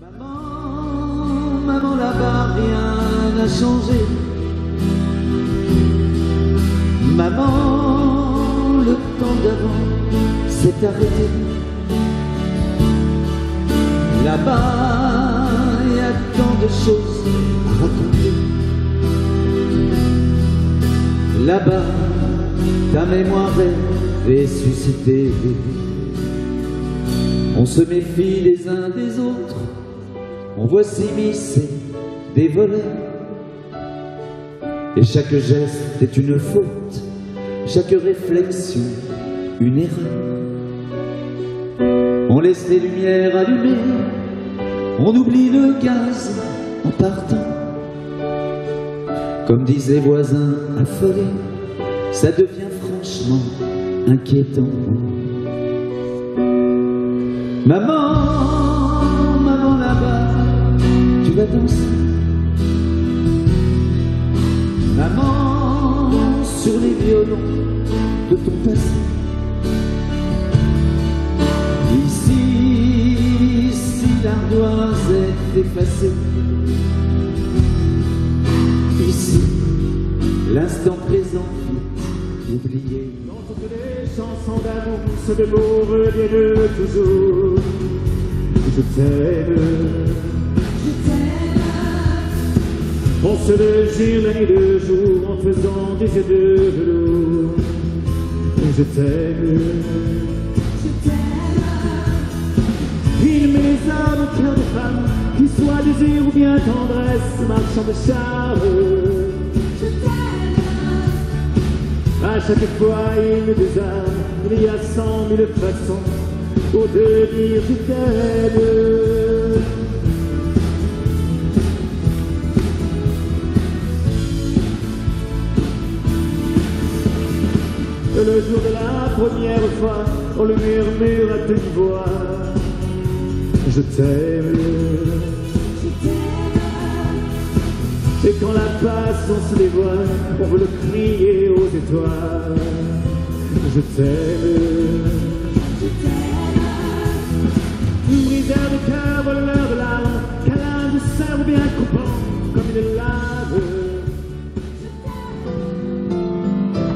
Maman, maman là-bas, rien n'a changé. Maman, le temps d'avant s'est arrêté. Là-bas, il y a tant de choses à raconter. Là-bas, ta mémoire est ressuscitée. On se méfie les uns des autres, on voit s'immiscer des voleurs. Et chaque geste est une faute, chaque réflexion une erreur. On laisse les lumières allumées, on oublie le gaz en partant. Comme disaient voisins affolés, ça devient franchement inquiétant. Maman, danser. Maman, sur les violons de ton passé. Ici, ici l'ardoise est effacée. Ici, l'instant présent oublié. Dans toutes les chansons d'amour, ce de mots reviennent toujours. Je t'aime. On se le jure la nuit le jour en faisant des yeux de velours. Je t'aime. Il met les âmes au cœur des femmes, qui soient désir ou bien tendresse, marchand de charme. À chaque fois il me désarme, il y a cent mille façons pour te dire je t'aime. Le jour de la première fois, on le murmure à demi-voix. Je t'aime. Et quand la passion se dévoile, on veut le crier aux étoiles. Je t'aime. Briseur de cœur, voleur de larmes, câlin de sève bien coupant, comme une lave.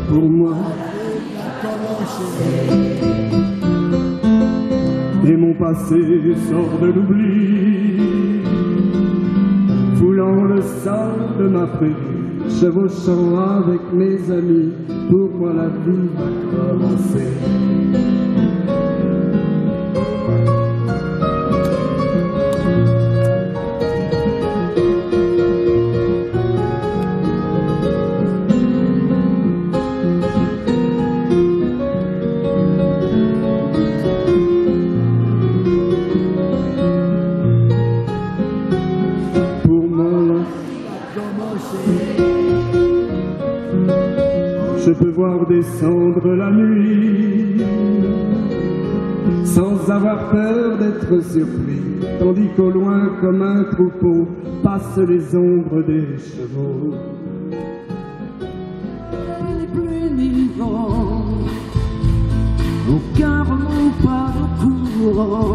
Pour moi, et mon passé sort de l'oubli, foulant le sang de ma prairie, chevauchant avec mes amis, pour moi la vie va commencer. Je peux voir descendre la nuit sans avoir peur d'être surpris, tandis qu'au loin, comme un troupeau, passent les ombres des chevaux. De courant.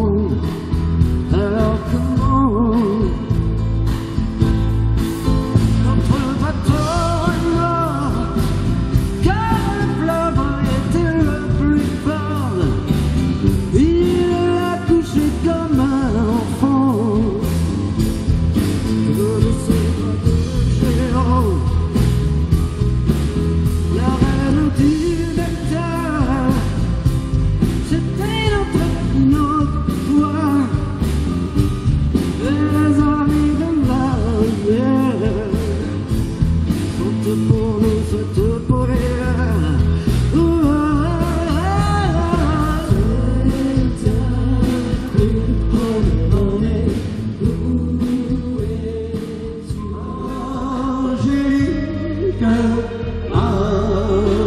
Angelica,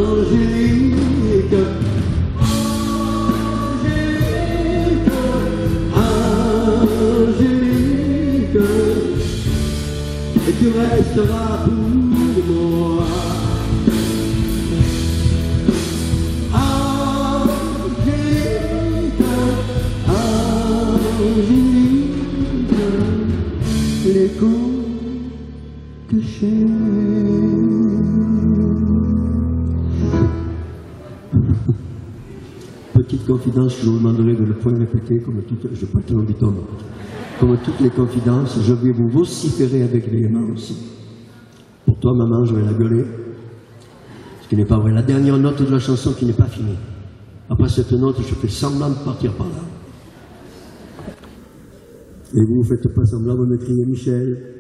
Angelica, Angelica, e tu lot, who é more? Petite confidence, je vous demanderai de le point répéter, comme toutes, je pas Comme toutes les confidences, je vais vous vociférer avec véhémence aussi. Pour toi, maman, je vais la gueuler. Ce qui n'est pas vrai. La dernière note de la chanson qui n'est pas finie. Après cette note, je fais semblant de partir par là. Et vous, ne faites pas semblant, vous me Michel.